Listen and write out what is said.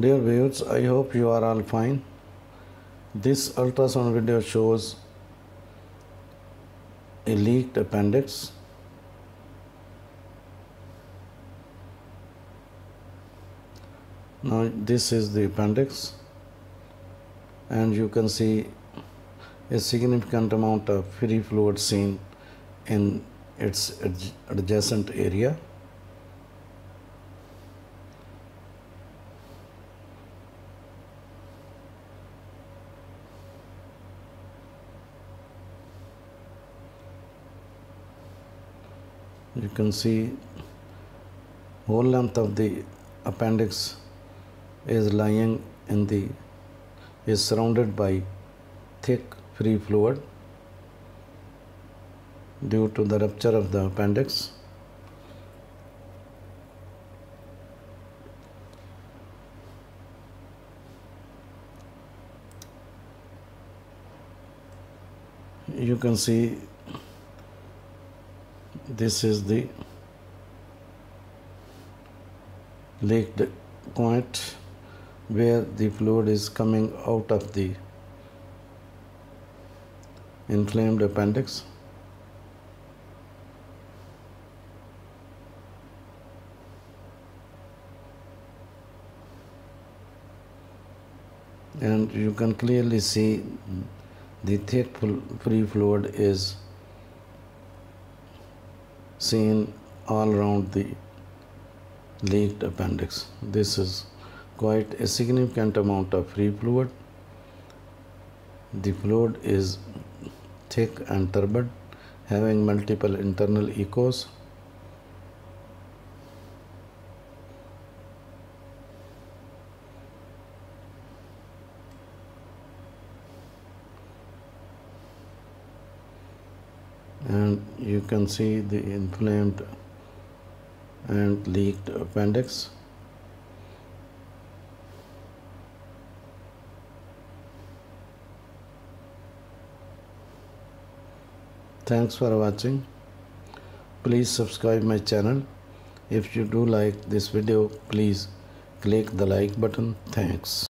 Dear viewers, I hope you are all fine. This ultrasound video shows a leaked appendix. Now this is the appendix and you can see a significant amount of free fluid seen in its adjacent area. You can see whole length of the appendix is lying in the is surrounded by thick free fluid due to the rupture of the appendix. You can see this is the leaked point where the fluid is coming out of the inflamed appendix. And you can clearly see the thick free fluid is seen all around the leaked appendix. This is quite a significant amount of free fluid. The fluid is thick and turbid, having multiple internal echoes. And you can see the inflamed and leaked appendix. Thanks for watching. Please subscribe my channel. If you do like this video please click the like button. Thanks